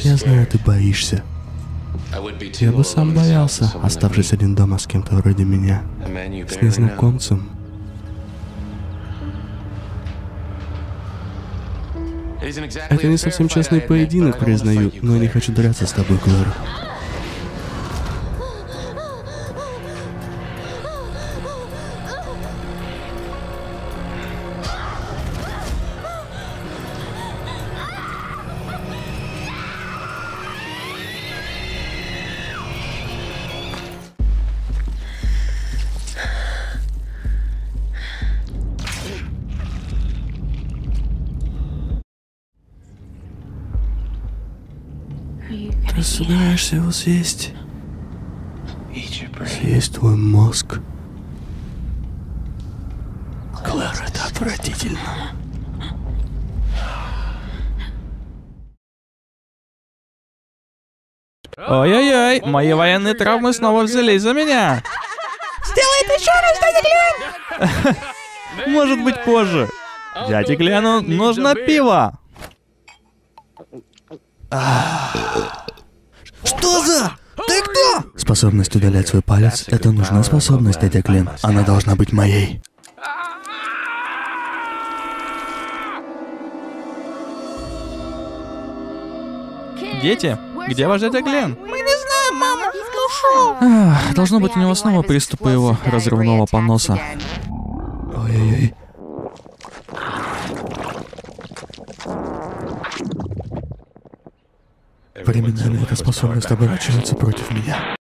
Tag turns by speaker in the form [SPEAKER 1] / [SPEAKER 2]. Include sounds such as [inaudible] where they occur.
[SPEAKER 1] Я знаю, ты боишься. Я бы сам боялся, оставшись один дома с кем-то вроде меня. С незнакомцем. Это не совсем честный поединок, признаю, но я не хочу драться с тобой, Клэр. Ты собираешься его съесть? Съесть твой мозг? Клэр, это отвратительно.
[SPEAKER 2] Ой-ой-ой, мои военные травмы снова взялись за меня.
[SPEAKER 3] Сделай это еще раз, дядя Глен! [laughs]
[SPEAKER 2] Может быть позже. Дяде Глену нужно пиво.
[SPEAKER 3] Что за? Ты кто?
[SPEAKER 1] Способность удалять свой палец — это нужна способность, дядя Клен. Она должна быть моей.
[SPEAKER 2] Дети, где ваш дядя Глен?
[SPEAKER 3] Мы не знаем, мама. Ушел.
[SPEAKER 2] Ах, должно быть у него снова приступы его разрывного поноса.
[SPEAKER 1] Ой-ой-ой. Временами эта способность оборачивается против меня.